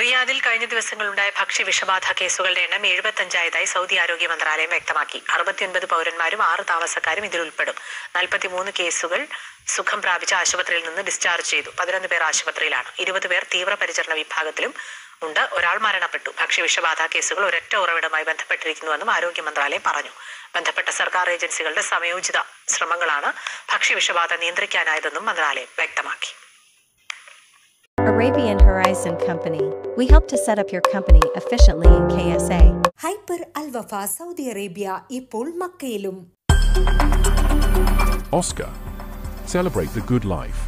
റിയാദിൽ കഴിഞ്ഞ ദിവസങ്ങളുണ്ടായ ഭക്ഷ്യ വിഷബാധ കേസുകളുടെ എണ്ണം എഴുപത്തഞ്ചായതായി സൗദി ആരോഗ്യ മന്ത്രാലയം വ്യക്തമാക്കി. അറുപത്തിയൊൻപത് പൗരന്മാരും ആറ് താമസക്കാരും ഇതിൽ ഉൾപ്പെടും. നാൽപ്പത്തിമൂന്ന് കേസുകൾ സുഖം പ്രാപിച്ച ആശുപത്രിയിൽ നിന്ന് ഡിസ്ചാർജ് ചെയ്തു. പതിനൊന്ന് പേർ ആശുപത്രിയിലാണ്. ഇരുപത് പേർ തീവ്രപരിചരണ വിഭാഗത്തിലും ഉണ്ട്. ഒരാൾ മരണപ്പെട്ടു. ഭക്ഷ്യവിഷബാധ കേസുകൾ ഒരൊറ്റ ഉറവിടമായി ബന്ധപ്പെട്ടിരിക്കുന്നുവെന്നും ആരോഗ്യ മന്ത്രാലയം പറഞ്ഞു. ബന്ധപ്പെട്ട സർക്കാർ ഏജൻസികളുടെ സമയോചിത ശ്രമങ്ങളാണ് ഭക്ഷ്യവിഷബാധ നിയന്ത്രിക്കാനായതെന്നും മന്ത്രാലയം വ്യക്തമാക്കി. Arabian Horizon Company. We help to set up your company efficiently in KSA. Hyper അൽവഫ Saudi Arabia ഇപ്പോൾ മക്കയിലും Oscar. Celebrate the good life.